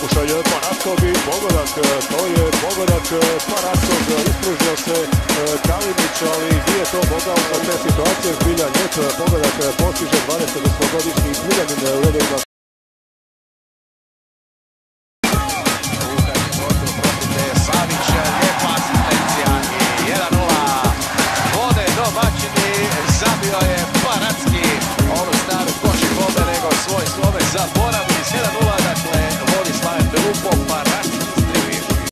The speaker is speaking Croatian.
pokušaj je i pogodak, e, to je pogodak e, Panacog, e, ispružio se Kalinić, ali gdje je to bogao sa te situacije, zbilja njet, pogodak postiže 20-godišnji Miljanin u redovima zabio